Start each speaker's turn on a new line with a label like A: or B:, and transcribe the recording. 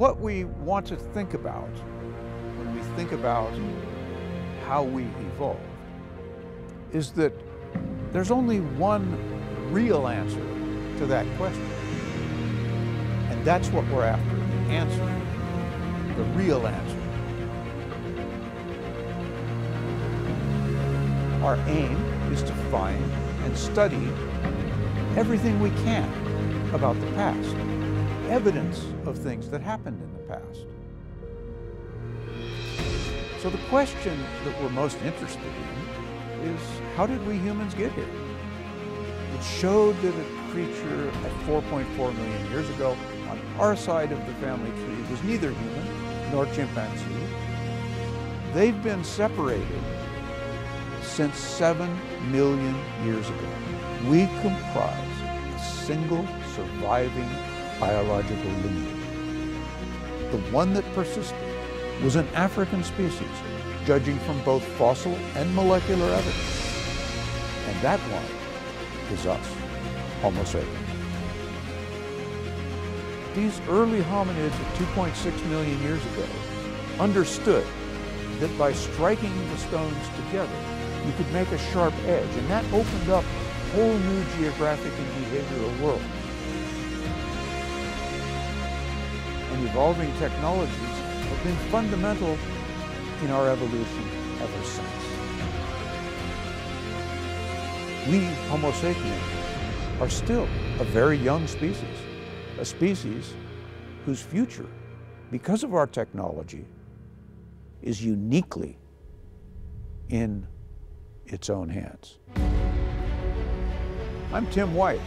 A: What we want to think about when we think about how we evolved is that there's only one real answer to that question. And that's what we're after, the answer, the real answer. Our aim is to find and study everything we can about the past, evidence of things that happened in the past. So the question that we're most interested in is how did we humans get here? It showed that a creature at 4.4 million years ago on our side of the family tree was neither human nor chimpanzee. They've been separated since 7 million years ago. We comprise a single surviving biological lineage. The one that persisted was an African species, judging from both fossil and molecular evidence. And that one is us, Homo sapiens. These early hominids of 2.6 million years ago understood that by striking the stones together, you could make a sharp edge, and that opened up a whole new geographic and behavioral world. And evolving technologies have been fundamental in our evolution ever since. We, Homo sapiens, are still a very young species, a species whose future, because of our technology, is uniquely in its own hands. I'm Tim White.